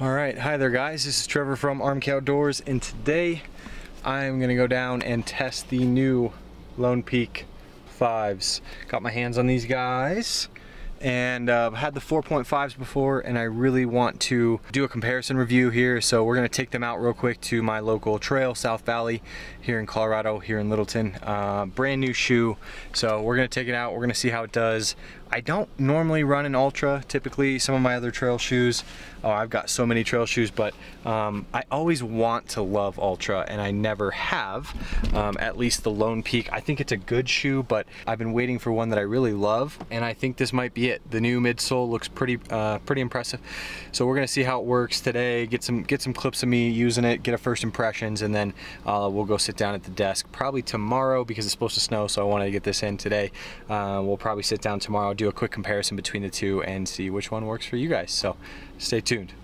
All right, hi there guys. This is Trevor from RMK Outdoors and today I'm gonna go down and test the new Lone Peak 5s. Got my hands on these guys and uh, I've had the 4.5s before and I really want to do a comparison review here so we're gonna take them out real quick to my local trail South Valley here in Colorado here in Littleton uh, brand new shoe so we're gonna take it out we're gonna see how it does I don't normally run an Altra. typically some of my other trail shoes oh I've got so many trail shoes but um, I always want to love Altra, and I never have um, at least the Lone Peak I think it's a good shoe but I've been waiting for one that I really love and I think this might be it. The new midsole looks pretty uh, pretty impressive. So we're gonna see how it works today, get some get some clips of me using it, get a first impressions, and then uh, we'll go sit down at the desk probably tomorrow because it's supposed to snow, so I wanted to get this in today. Uh, we'll probably sit down tomorrow, do a quick comparison between the two and see which one works for you guys. So stay tuned.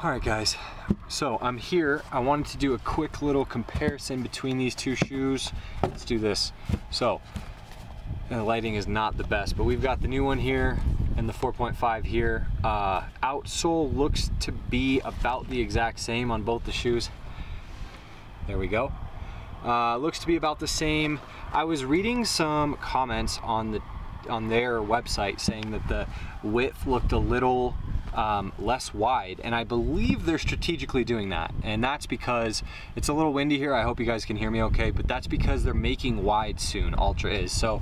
All right guys, so I'm here. I wanted to do a quick little comparison between these two shoes. Let's do this. So, the lighting is not the best, but we've got the new one here and the 4.5 here. Uh, outsole looks to be about the exact same on both the shoes. There we go. Uh, looks to be about the same. I was reading some comments on the on their website saying that the width looked a little um, less wide and I believe they're strategically doing that and that's because it's a little windy here I hope you guys can hear me okay but that's because they're making wide soon Altra is so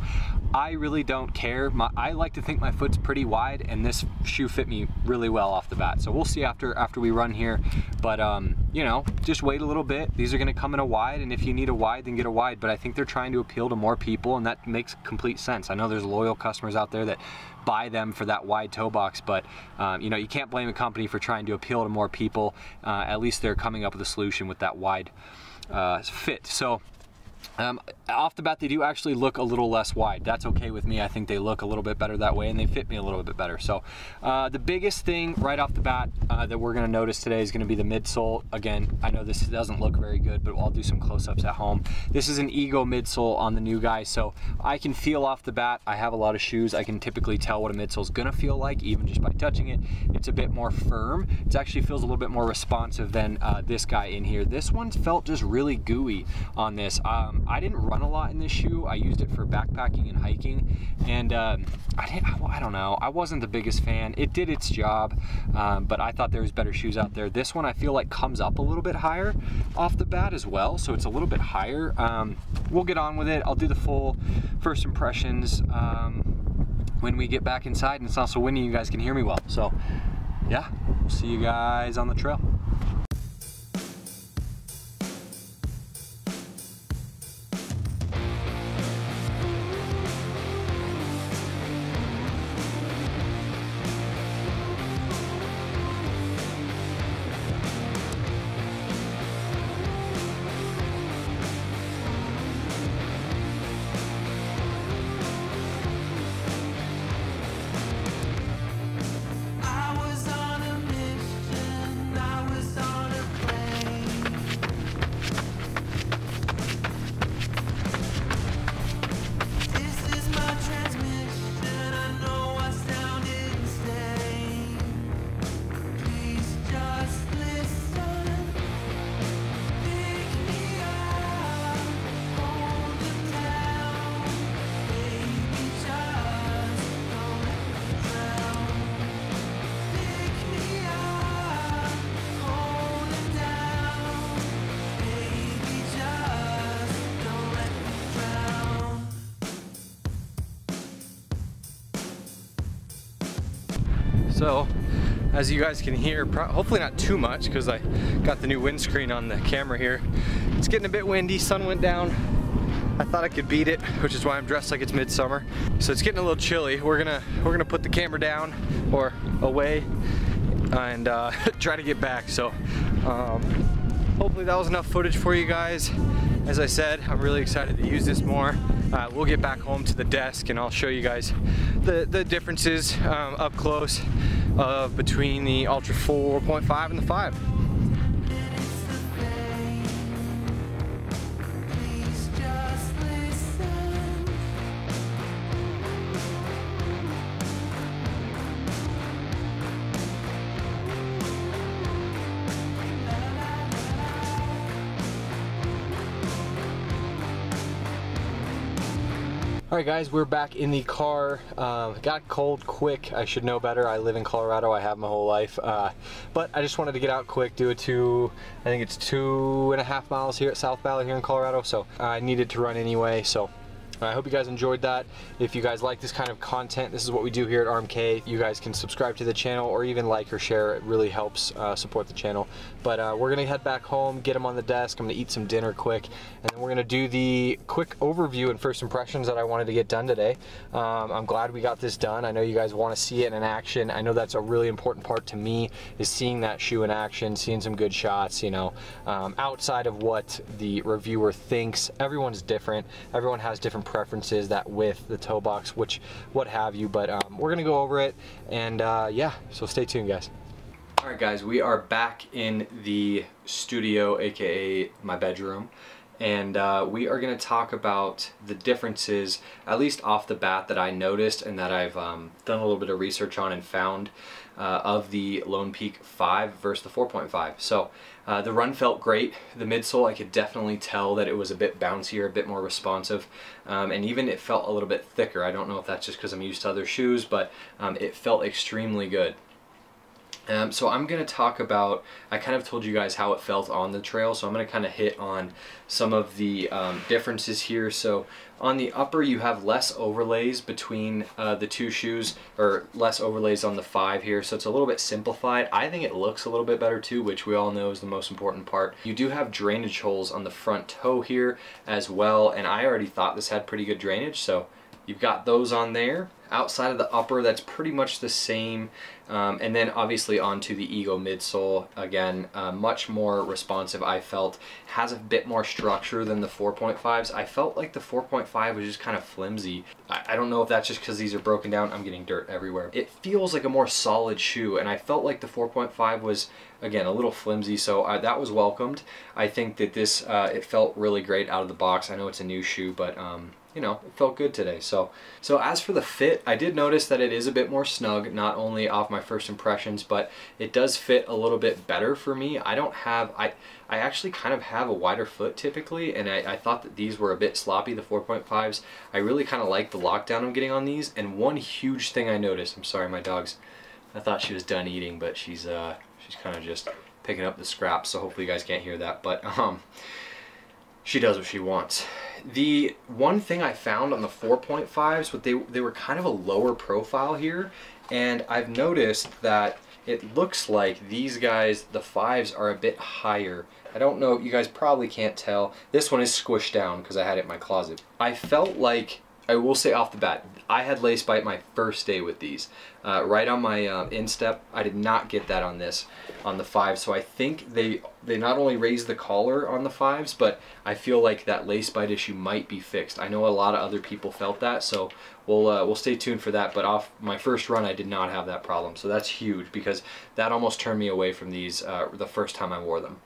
I really don't care. My, I like to think my foot's pretty wide and this shoe fit me really well off the bat. So we'll see after after we run here. But um, you know just wait a little bit. These are gonna come in a wide and if you need a wide then get a wide. But I think they're trying to appeal to more people and that makes complete sense. I know there's loyal customers out there that buy them for that wide toe box but um, you know you can't blame a company for trying to appeal to more people. Uh, at least they're coming up with a solution with that wide uh, fit. So um, off the bat, they do actually look a little less wide. That's okay with me. I think they look a little bit better that way and they fit me a little bit better. So uh, the biggest thing right off the bat uh, that we're gonna notice today is gonna be the midsole. Again, I know this doesn't look very good, but I'll do some close-ups at home. This is an Ego midsole on the new guy, so I can feel off the bat. I have a lot of shoes. I can typically tell what a midsole is gonna feel like, even just by touching it. It's a bit more firm. It actually feels a little bit more responsive than uh, this guy in here. This one felt just really gooey on this. Um, I didn't run a lot in this shoe. I used it for backpacking and hiking, and um, I didn't. I don't know. I wasn't the biggest fan. It did its job, um, but I thought there was better shoes out there. This one I feel like comes up a little bit higher off the bat as well, so it's a little bit higher. Um, we'll get on with it. I'll do the full first impressions um, when we get back inside, and it's also windy. You guys can hear me well. So, yeah, we'll see you guys on the trail. So, as you guys can hear, hopefully not too much because I got the new windscreen on the camera here. It's getting a bit windy, sun went down. I thought I could beat it, which is why I'm dressed like it's midsummer. So it's getting a little chilly. We're gonna we're gonna put the camera down or away and uh, try to get back. So um, hopefully that was enough footage for you guys. As I said, I'm really excited to use this more. Uh, we'll get back home to the desk and I'll show you guys the, the differences um, up close uh, between the Altra 4.5 and the 5. All right, guys, we're back in the car. Um, got cold quick. I should know better. I live in Colorado. I have my whole life. Uh, but I just wanted to get out quick, do it to, I think it's two and a half miles here at South Valley here in Colorado. So I needed to run anyway. So I hope you guys enjoyed that. If you guys like this kind of content, this is what we do here at RMK. You guys can subscribe to the channel or even like or share. It really helps uh, support the channel. But uh, we're gonna head back home, get them on the desk. I'm gonna eat some dinner quick, and then we're gonna do the quick overview and first impressions that I wanted to get done today. Um, I'm glad we got this done. I know you guys wanna see it in action. I know that's a really important part to me is seeing that shoe in action, seeing some good shots, you know, um, outside of what the reviewer thinks. Everyone's different. Everyone has different preferences, that width, the toe box, which, what have you. But um, we're gonna go over it, and uh, yeah, so stay tuned, guys. All right, guys, we are back in the studio, aka my bedroom, and uh, we are gonna talk about the differences, at least off the bat, that I noticed and that I've um, done a little bit of research on and found uh, of the Lone Peak 5 versus the 4.5. So uh, the run felt great. The midsole, I could definitely tell that it was a bit bouncier, a bit more responsive, um, and even it felt a little bit thicker. I don't know if that's just because I'm used to other shoes, but um, it felt extremely good. Um, so I'm going to talk about, I kind of told you guys how it felt on the trail, so I'm going to kind of hit on some of the um, differences here. So on the upper you have less overlays between uh, the two shoes, or less overlays on the five here, so it's a little bit simplified. I think it looks a little bit better too, which we all know is the most important part. You do have drainage holes on the front toe here as well, and I already thought this had pretty good drainage, so you've got those on there outside of the upper that's pretty much the same. Um, and then obviously onto the Ego midsole. Again uh, much more responsive I felt. Has a bit more structure than the 4.5s I felt like the 4.5 was just kind of flimsy. I, I don't know if that's just because these are broken down. I'm getting dirt everywhere. It feels like a more solid shoe and I felt like the 4.5 was again a little flimsy so uh, that was welcomed. I think that this uh, it felt really great out of the box. I know it's a new shoe but um, you know, it felt good today. So, so as for the fit, I did notice that it is a bit more snug, not only off my first impressions, but it does fit a little bit better for me. I don't have, I, I actually kind of have a wider foot typically, and I, I thought that these were a bit sloppy, the 4.5s. I really kind of like the lockdown I'm getting on these, and one huge thing I noticed, I'm sorry, my dog's, I thought she was done eating, but she's, uh, she's kind of just picking up the scraps, so hopefully you guys can't hear that, but, um, she does what she wants. The one thing I found on the 4.5s, but they, they were kind of a lower profile here, and I've noticed that it looks like these guys, the 5s, are a bit higher. I don't know, you guys probably can't tell. This one is squished down because I had it in my closet. I felt like I will say off the bat, I had lace bite my first day with these. Uh, right on my uh, instep, I did not get that on this, on the five. So I think they they not only raised the collar on the fives, but I feel like that lace bite issue might be fixed. I know a lot of other people felt that, so we'll uh, we'll stay tuned for that. But off my first run, I did not have that problem, so that's huge because that almost turned me away from these uh, the first time I wore them.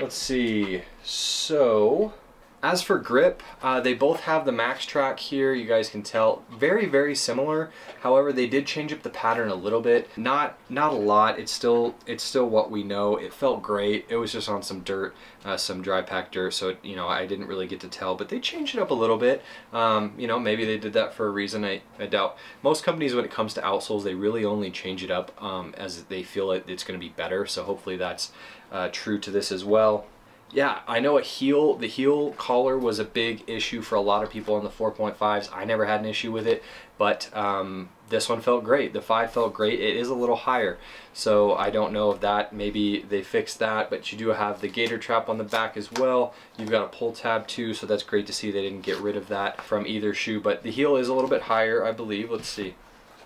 Let's see. So as for grip, uh, they both have the MaxTrac here, you guys can tell. Very, very similar. However, they did change up the pattern a little bit. Not not a lot. It's still it's still what we know. It felt great. It was just on some dirt, uh, some dry pack dirt, so you know I didn't really get to tell. But they changed it up a little bit. Um, you know, maybe they did that for a reason. I, I doubt. Most companies, when it comes to outsoles, they really only change it up um, as they feel it, it's going to be better. So hopefully that's uh, true to this as well yeah, I know a heel, the heel collar was a big issue for a lot of people on the 4.5s. I never had an issue with it, but um, this one felt great. The 5 felt great. It is a little higher, so I don't know if that, maybe they fixed that, but you do have the GaiterTrap on the back as well. You've got a pull tab too, so that's great to see they didn't get rid of that from either shoe, but the heel is a little bit higher, I believe. Let's see.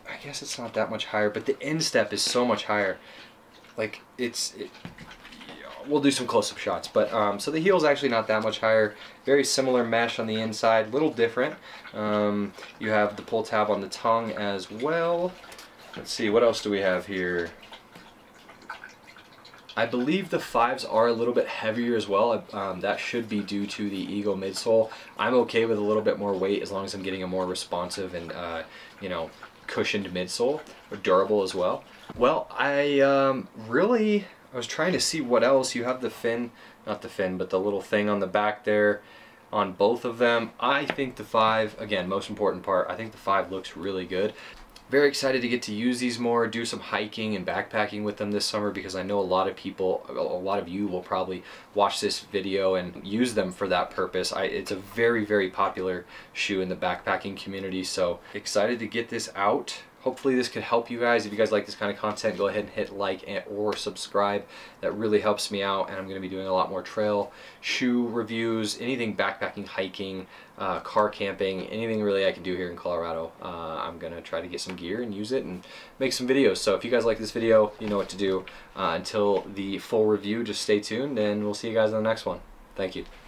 I guess it's not that much higher, but the instep is so much higher. Like, it's... It, we'll do some close-up shots. But um, so the heel's actually not that much higher. Very similar mesh on the inside, little different. Um, you have the pull tab on the tongue as well. Let's see, what else do we have here? I believe the fives are a little bit heavier as well. Um, that should be due to the Ego midsole. I'm okay with a little bit more weight as long as I'm getting a more responsive and uh, you know cushioned midsole, or durable as well. Well, I um, really I was trying to see what else. You have the fin, not the fin, but the little thing on the back there. on both of them. I think the 5, again, most important part, I think the 5 looks really good. Very excited to get to use these more, do some hiking and backpacking with them this summer because I know a lot of people, a lot of you will probably watch this video and use them for that purpose. I, it's a very, very popular shoe in the backpacking community, so excited to get this out hopefully this could help you guys. If you guys like this kind of content, go ahead and hit like and, or subscribe. That really helps me out and I'm going to be doing a lot more trail, shoe reviews, anything backpacking, hiking, uh, car camping, anything really I can do here in Colorado. Uh, I'm going to try to get some gear and use it and make some videos. So if you guys like this video, you know what to do. Uh, until the full review, just stay tuned and we'll see you guys in the next one. Thank you.